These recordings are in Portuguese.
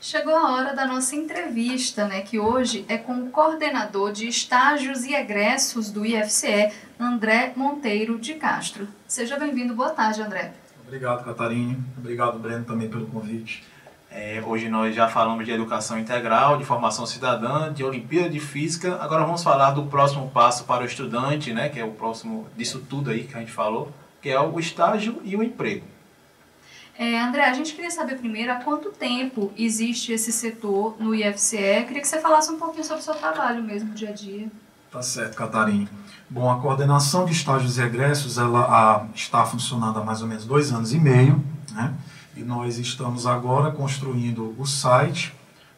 Chegou a hora da nossa entrevista, né, que hoje é com o coordenador de estágios e egressos do IFCE, André Monteiro de Castro. Seja bem-vindo. Boa tarde, André. Obrigado, Catarina. Obrigado, Breno, também pelo convite. É, hoje nós já falamos de educação integral, de formação cidadã, de Olimpíada de Física. Agora vamos falar do próximo passo para o estudante, né, que é o próximo disso tudo aí que a gente falou, que é o estágio e o emprego. É, André, a gente queria saber primeiro há quanto tempo existe esse setor no IFCE. Queria que você falasse um pouquinho sobre o seu trabalho mesmo, dia a dia. Tá certo, Catarina. Bom, a coordenação de estágios e egressos ela a, está funcionando há mais ou menos dois anos e meio, né? E nós estamos agora construindo o site,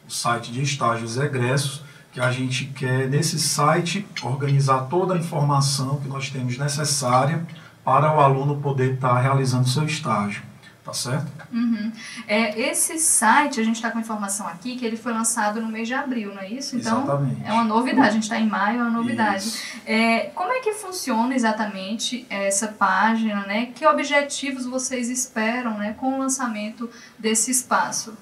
o site de estágios egressos, que a gente quer nesse site organizar toda a informação que nós temos necessária para o aluno poder estar realizando seu estágio. Tá certo? Uhum. É, esse site, a gente está com informação aqui, que ele foi lançado no mês de abril, não é isso? Então, Exatamente. é uma novidade, a gente está em maio, é uma novidade. É, como é que funciona exatamente essa página, né? Que objetivos vocês esperam né, com o lançamento desse espaço?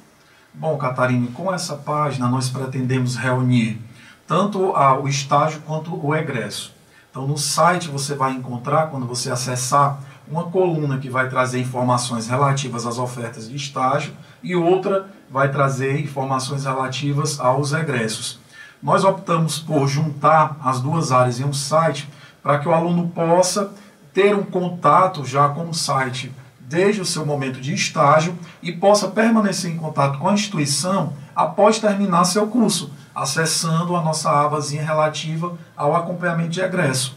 Bom, Catarina, com essa página nós pretendemos reunir tanto a, o estágio quanto o egresso. Então, no site você vai encontrar, quando você acessar uma coluna que vai trazer informações relativas às ofertas de estágio e outra vai trazer informações relativas aos egressos. Nós optamos por juntar as duas áreas em um site para que o aluno possa ter um contato já com o site desde o seu momento de estágio e possa permanecer em contato com a instituição após terminar seu curso, acessando a nossa abazinha relativa ao acompanhamento de egresso.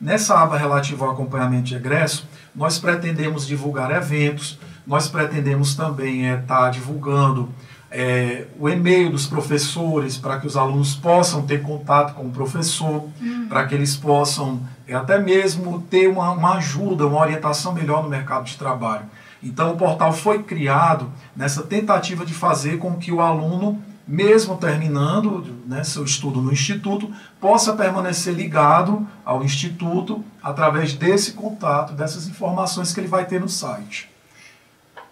Nessa aba relativa ao acompanhamento de egresso, nós pretendemos divulgar eventos, nós pretendemos também estar é, tá divulgando é, o e-mail dos professores para que os alunos possam ter contato com o professor, uhum. para que eles possam é, até mesmo ter uma, uma ajuda, uma orientação melhor no mercado de trabalho. Então, o portal foi criado nessa tentativa de fazer com que o aluno mesmo terminando né, seu estudo no Instituto, possa permanecer ligado ao Instituto através desse contato, dessas informações que ele vai ter no site.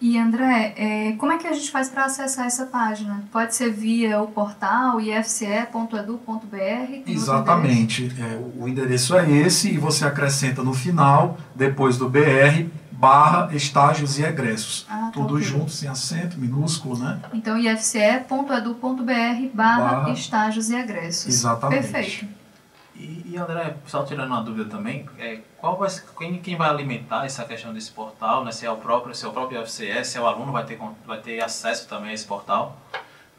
E André, é, como é que a gente faz para acessar essa página? Pode ser via o portal ifce.edu.br? Exatamente. É, o endereço é esse e você acrescenta no final, depois do BR, barra estágios e egressos. Ah, tá Tudo okay. junto, sem acento, minúsculo, né? Então, ifce.edu.br barra estágios e egressos. Exatamente. Perfeito. E, e André, só tirando uma dúvida também, é, qual vai quem, quem vai alimentar essa questão desse portal, né? Se é o próprio, se é o próprio IFCE, se é o aluno vai ter, vai ter acesso também a esse portal?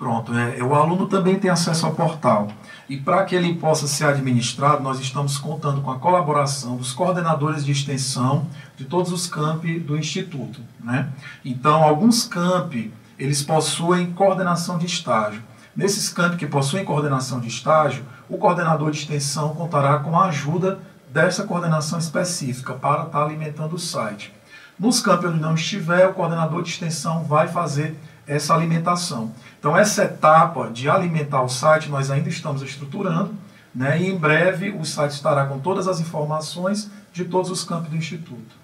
Pronto, é, o aluno também tem acesso ao portal. E para que ele possa ser administrado, nós estamos contando com a colaboração dos coordenadores de extensão de todos os campi do Instituto. Né? Então, alguns campi, eles possuem coordenação de estágio. Nesses campi que possuem coordenação de estágio, o coordenador de extensão contará com a ajuda dessa coordenação específica para estar alimentando o site. Nos campos onde não estiver, o coordenador de extensão vai fazer essa alimentação. Então, essa etapa de alimentar o site nós ainda estamos estruturando, né? e em breve o site estará com todas as informações de todos os campos do Instituto.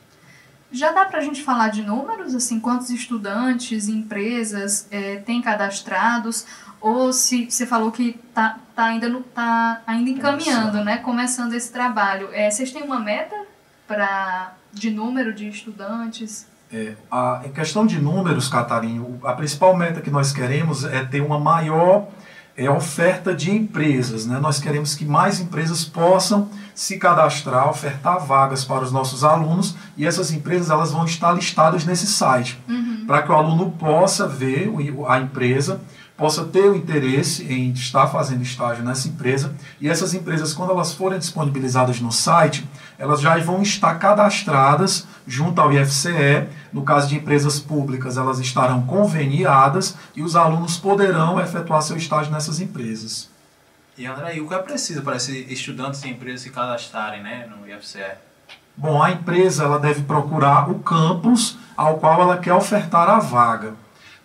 Já dá para a gente falar de números, assim, quantos estudantes, empresas é, têm cadastrados, ou se você falou que está tá ainda, no, tá ainda encaminhando, né, começando esse trabalho. É, vocês têm uma meta pra, de número de estudantes? É, a, em questão de números, Catarinho, a principal meta que nós queremos é ter uma maior é, oferta de empresas. Né? Nós queremos que mais empresas possam se cadastrar, ofertar vagas para os nossos alunos e essas empresas elas vão estar listadas nesse site uhum. para que o aluno possa ver a empresa possa ter o interesse em estar fazendo estágio nessa empresa e essas empresas, quando elas forem disponibilizadas no site, elas já vão estar cadastradas junto ao IFCE. No caso de empresas públicas, elas estarão conveniadas e os alunos poderão efetuar seu estágio nessas empresas. E André, e o que é preciso para esses estudantes e empresas se cadastrarem né, no IFCE? Bom, a empresa ela deve procurar o campus ao qual ela quer ofertar a vaga.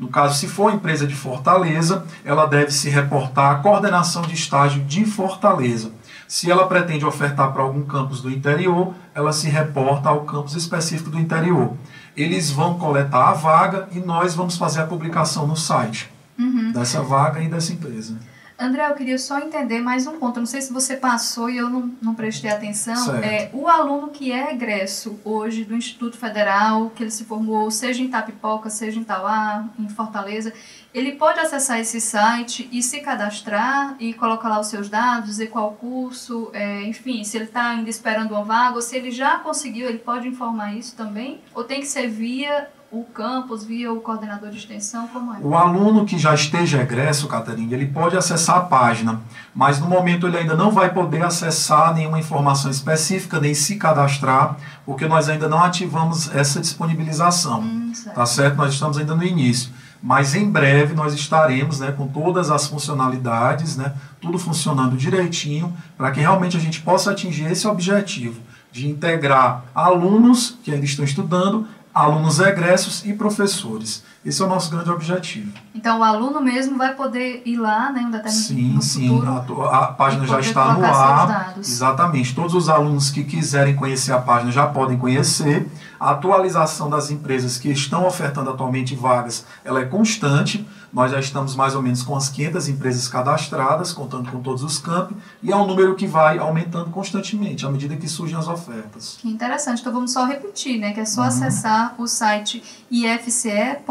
No caso, se for empresa de Fortaleza, ela deve se reportar à coordenação de estágio de Fortaleza. Se ela pretende ofertar para algum campus do interior, ela se reporta ao campus específico do interior. Eles vão coletar a vaga e nós vamos fazer a publicação no site uhum. dessa vaga e dessa empresa. André, eu queria só entender mais um ponto. não sei se você passou e eu não, não prestei atenção. É, o aluno que é egresso hoje do Instituto Federal, que ele se formou, seja em Tapipoca, seja em Tauá, em Fortaleza, ele pode acessar esse site e se cadastrar e colocar lá os seus dados, dizer qual curso, é, enfim, se ele está ainda esperando uma vaga, ou se ele já conseguiu, ele pode informar isso também? Ou tem que ser via o campus, via o coordenador de extensão, como é? O aluno que já esteja egresso, Catarina, ele pode acessar a página, mas no momento ele ainda não vai poder acessar nenhuma informação específica, nem se cadastrar, porque nós ainda não ativamos essa disponibilização. Hum, certo. Tá certo? Nós estamos ainda no início. Mas em breve nós estaremos né, com todas as funcionalidades, né, tudo funcionando direitinho, para que realmente a gente possa atingir esse objetivo de integrar alunos que ainda estão estudando alunos egressos e professores. Esse é o nosso grande objetivo. Então, o aluno mesmo vai poder ir lá, né, um determinado Sim, sim, a, a, página já está no ar. Exatamente. Todos os alunos que quiserem conhecer a página já podem conhecer. A atualização das empresas que estão ofertando atualmente vagas, ela é constante. Nós já estamos mais ou menos com as 500 empresas cadastradas, contando com todos os campos, e é um número que vai aumentando constantemente à medida que surgem as ofertas. Que interessante. Então vamos só repetir, né, que é só uhum. acessar o site ifce.edu.br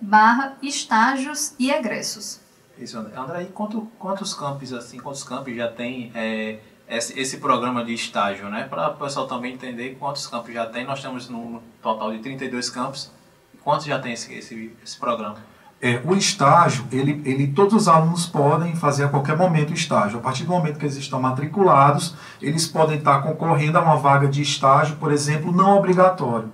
barra estágios e egressos. Isso, André. André, e quanto, quantos campos assim, quantos campos já tem é, esse, esse programa de estágio, né? Para o pessoal também entender quantos campos já tem. Nós temos no total de 32 campos Quantos já tem esse, esse, esse programa? É, o estágio, ele, ele, todos os alunos podem fazer a qualquer momento o estágio. A partir do momento que eles estão matriculados, eles podem estar concorrendo a uma vaga de estágio, por exemplo, não obrigatório.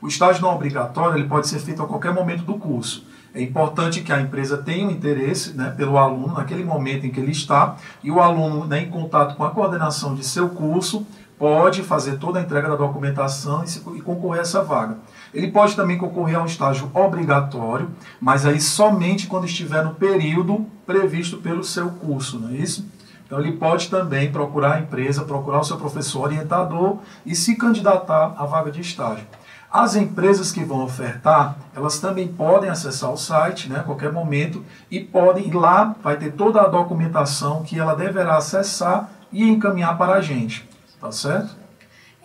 O estágio não obrigatório ele pode ser feito a qualquer momento do curso. É importante que a empresa tenha um interesse né, pelo aluno naquele momento em que ele está e o aluno, né, em contato com a coordenação de seu curso, pode fazer toda a entrega da documentação e, se, e concorrer a essa vaga. Ele pode também concorrer a um estágio obrigatório, mas aí somente quando estiver no período previsto pelo seu curso, não é isso? Então ele pode também procurar a empresa, procurar o seu professor orientador e se candidatar à vaga de estágio. As empresas que vão ofertar, elas também podem acessar o site né, a qualquer momento e podem, e lá vai ter toda a documentação que ela deverá acessar e encaminhar para a gente. Tá certo?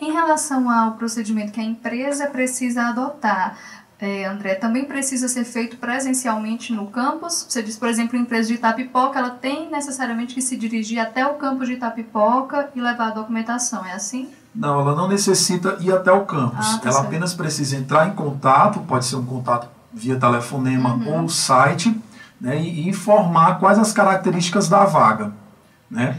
Em relação ao procedimento que a empresa precisa adotar, é, André, também precisa ser feito presencialmente no campus? Você diz, por exemplo, a empresa de Itapipoca, ela tem necessariamente que se dirigir até o campus de Itapipoca e levar a documentação, é assim? Não, ela não necessita ir até o campus. Ah, tá ela certo. apenas precisa entrar em contato, pode ser um contato via telefonema uhum. ou site, né, e informar quais as características da vaga. Né?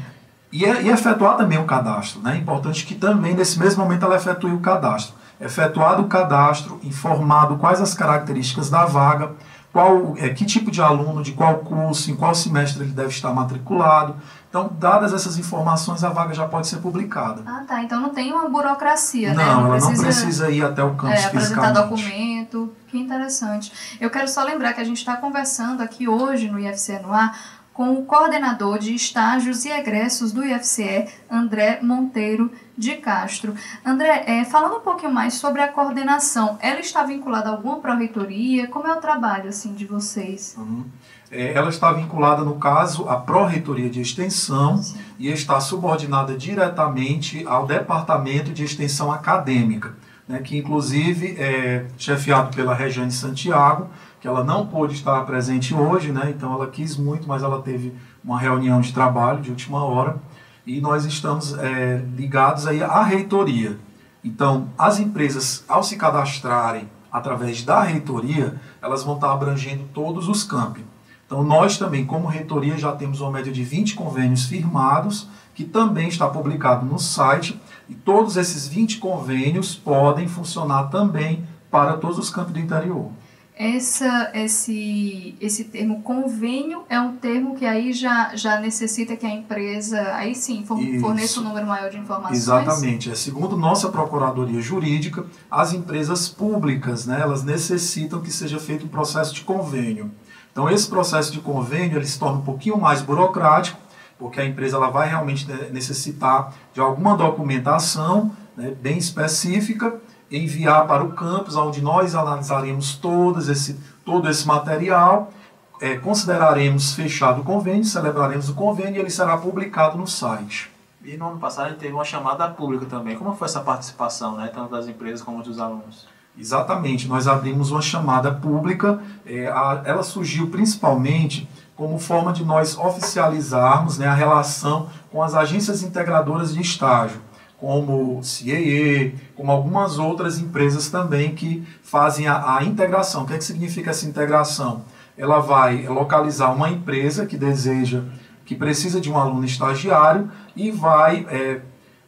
E, é, e efetuar também o cadastro. Né? É importante que também, nesse mesmo momento, ela efetue o cadastro. Efetuado o cadastro, informado quais as características da vaga, qual, é, que tipo de aluno, de qual curso, em qual semestre ele deve estar matriculado. Então, dadas essas informações, a vaga já pode ser publicada. Ah, tá. Então não tem uma burocracia, não, né? Não, ela precisa, não precisa ir até o campus é, apresentar documento. Que interessante. Eu quero só lembrar que a gente está conversando aqui hoje no IFC no ar com o coordenador de estágios e egressos do IFCE, André Monteiro de Castro. André, é, falando um pouquinho mais sobre a coordenação, ela está vinculada a alguma pró-reitoria? Como é o trabalho assim, de vocês? Uhum. É, ela está vinculada, no caso, à pró-reitoria de extensão Sim. e está subordinada diretamente ao Departamento de Extensão Acadêmica, né, que inclusive é chefiado pela Regiane Santiago, que ela não pôde estar presente hoje, né? Então ela quis muito, mas ela teve uma reunião de trabalho de última hora e nós estamos é, ligados aí à reitoria. Então, as empresas, ao se cadastrarem através da reitoria, elas vão estar abrangendo todos os campi. Então, nós também, como reitoria, já temos uma média de 20 convênios firmados, que também está publicado no site, e todos esses 20 convênios podem funcionar também para todos os campos do interior essa, esse, esse termo convênio é um termo que aí já, já necessita que a empresa, aí sim, forneça um número maior de informações? Exatamente. É, segundo nossa Procuradoria Jurídica, as empresas públicas, né, elas necessitam que seja feito um processo de convênio. Então, esse processo de convênio, ele se torna um pouquinho mais burocrático porque a empresa ela vai realmente necessitar de alguma documentação né, bem específica, enviar para o campus, onde nós analisaremos todos esse, todo esse material, é, consideraremos fechado o convênio, celebraremos o convênio e ele será publicado no site. E no ano passado a gente teve uma chamada pública também. Como foi essa participação, né, tanto das empresas como dos alunos? Exatamente, nós abrimos uma chamada pública, é, a, ela surgiu principalmente como forma de nós oficializarmos né, a relação com as agências integradoras de estágio, como CIE, como algumas outras empresas também que fazem a, a integração. O que, é que significa essa integração? Ela vai localizar uma empresa que deseja, que precisa de um aluno estagiário e vai é,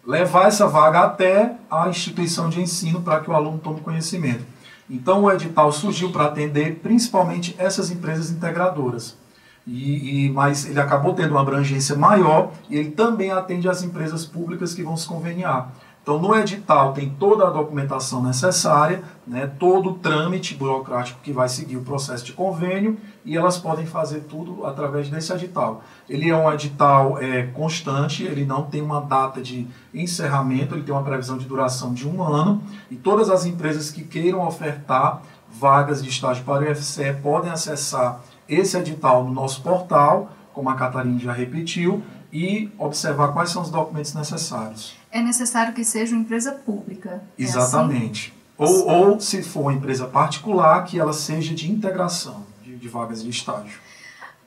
levar essa vaga até a instituição de ensino para que o aluno tome conhecimento. Então o edital surgiu para atender principalmente essas empresas integradoras. E, e, mas ele acabou tendo uma abrangência maior e ele também atende às empresas públicas que vão se conveniar. Então, no edital tem toda a documentação necessária, né, todo o trâmite burocrático que vai seguir o processo de convênio e elas podem fazer tudo através desse edital. Ele é um edital é, constante, ele não tem uma data de encerramento, ele tem uma previsão de duração de um ano e todas as empresas que queiram ofertar vagas de estágio para o IFCE podem acessar esse edital no nosso portal, como a Catarina já repetiu, e observar quais são os documentos necessários. É necessário que seja uma empresa pública. Exatamente. É assim? ou, ou, se for uma empresa particular, que ela seja de integração de, de vagas de estágio.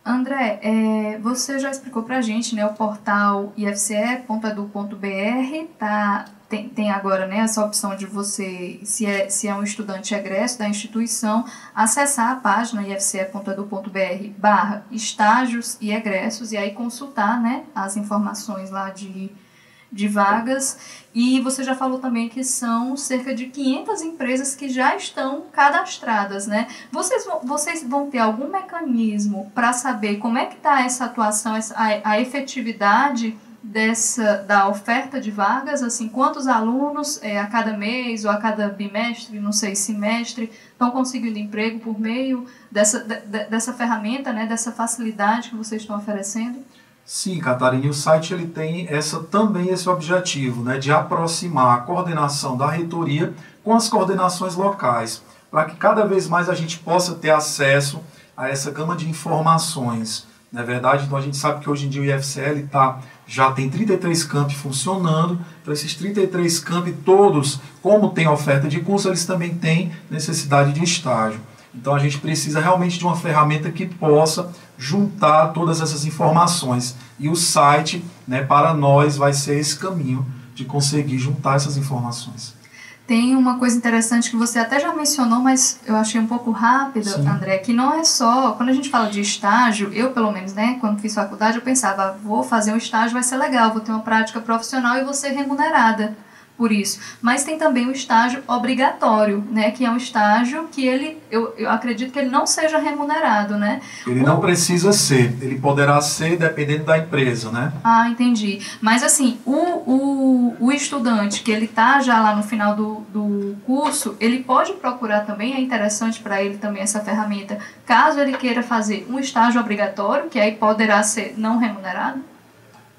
André, é, você já explicou para a gente, né, o portal ifce.edu.br tá tem, tem agora né, essa opção de você, se é, se é um estudante egresso da instituição, acessar a página ifce.edu.br barra estágios e egressos e aí consultar né, as informações lá de, de vagas. E você já falou também que são cerca de 500 empresas que já estão cadastradas, né? Vocês vão, vocês vão ter algum mecanismo para saber como é que está essa atuação, a, a efetividade dessa da oferta de vagas, assim, quantos alunos é, a cada mês ou a cada bimestre, não sei, semestre, estão conseguindo emprego por meio dessa, de, dessa ferramenta, né, dessa facilidade que vocês estão oferecendo? Sim, Catarina, o site ele tem essa, também esse objetivo, né, de aproximar a coordenação da reitoria com as coordenações locais, para que cada vez mais a gente possa ter acesso a essa gama de informações. Na é verdade, então a gente sabe que hoje em dia o IFCL está já tem 33 campi funcionando. Então, esses 33 campi todos, como tem oferta de curso, eles também têm necessidade de estágio. Então, a gente precisa realmente de uma ferramenta que possa juntar todas essas informações. E o site, né, para nós, vai ser esse caminho de conseguir juntar essas informações. Tem uma coisa interessante que você até já mencionou, mas eu achei um pouco rápido, Sim. André, que não é só. Quando a gente fala de estágio, eu, pelo menos, né, quando fiz faculdade, eu pensava, vou fazer um estágio, vai ser legal, vou ter uma prática profissional e vou ser remunerada por isso. Mas tem também o estágio obrigatório, né? Que é um estágio que ele, eu, eu acredito que ele não seja remunerado, né? Ele o... não precisa ser, ele poderá ser dependendo da empresa, né? Ah, entendi. Mas assim, o, o, o estudante que ele está já lá no final do, do curso, ele pode procurar também, é interessante para ele também essa ferramenta, caso ele queira fazer um estágio obrigatório, que aí poderá ser não remunerado?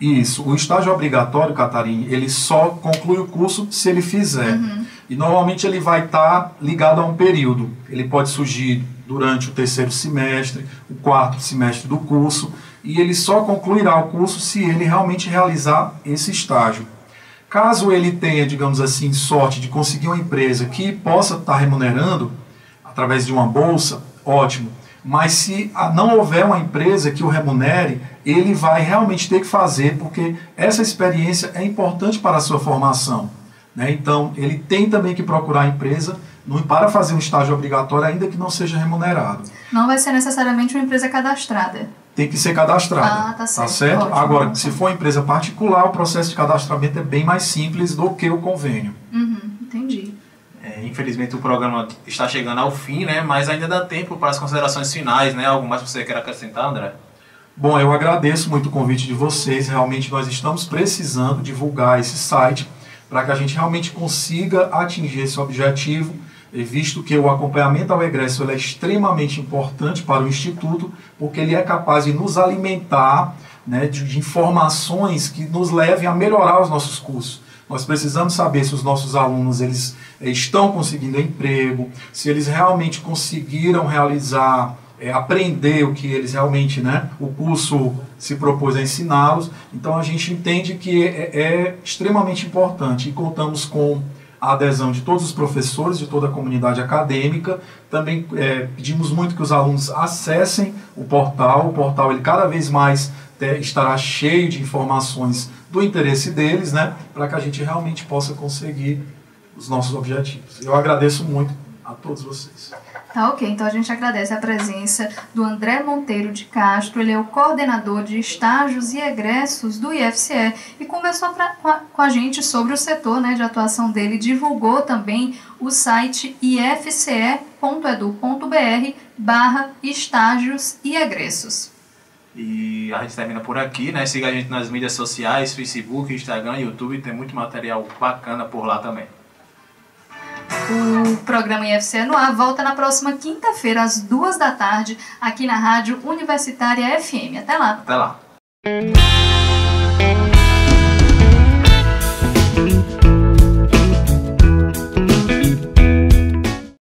Isso. O estágio obrigatório, Catarina, ele só conclui o curso se ele fizer. Uhum. E normalmente ele vai estar tá ligado a um período. Ele pode surgir durante o terceiro semestre, o quarto semestre do curso, e ele só concluirá o curso se ele realmente realizar esse estágio. Caso ele tenha, digamos assim, sorte de conseguir uma empresa que possa estar tá remunerando através de uma bolsa, ótimo. Mas se não houver uma empresa que o remunere, ele vai realmente ter que fazer, porque essa experiência é importante para a sua formação. Né? Então, ele tem também que procurar a empresa para fazer um estágio obrigatório, ainda que não seja remunerado. Não vai ser necessariamente uma empresa cadastrada. Tem que ser cadastrada. Ah, tá certo. Tá certo? Ótimo, Agora, ótimo. se for uma empresa particular, o processo de cadastramento é bem mais simples do que o convênio. Uhum, entendi. É, infelizmente o programa está chegando ao fim, né? Mas ainda dá tempo para as considerações finais, né? Algo mais que você quer acrescentar, André? Bom, eu agradeço muito o convite de vocês. Realmente nós estamos precisando divulgar esse site para que a gente realmente consiga atingir esse objetivo, visto que o acompanhamento ao egresso é extremamente importante para o Instituto, porque ele é capaz de nos alimentar né, de, de informações que nos levem a melhorar os nossos cursos. Nós precisamos saber se os nossos alunos eles eh, estão conseguindo emprego, se eles realmente conseguiram realizar, é, aprender o que eles realmente, né, o curso se propôs a ensiná-los. Então a gente entende que é, é extremamente importante e contamos com a adesão de todos os professores, de toda a comunidade acadêmica. Também é, pedimos muito que os alunos acessem o portal. O portal ele cada vez mais é, estará cheio de informações do interesse deles, né, para que a gente realmente possa conseguir os nossos objetivos. Eu agradeço muito a todos vocês. Tá ok, então a gente agradece a presença do André Monteiro de Castro, ele é o coordenador de estágios e egressos do IFCE e conversou pra, com, a, gente sobre o setor né, de atuação dele, divulgou também o site ifce.edu.br barra estágios e egressos. E a gente termina por aqui, né? Siga a gente nas mídias sociais, Facebook, Instagram, YouTube, tem muito material bacana por lá também. O programa IFCE no ar volta na próxima quinta-feira, às duas da tarde, aqui na Rádio Universitária FM. Até lá. Até lá.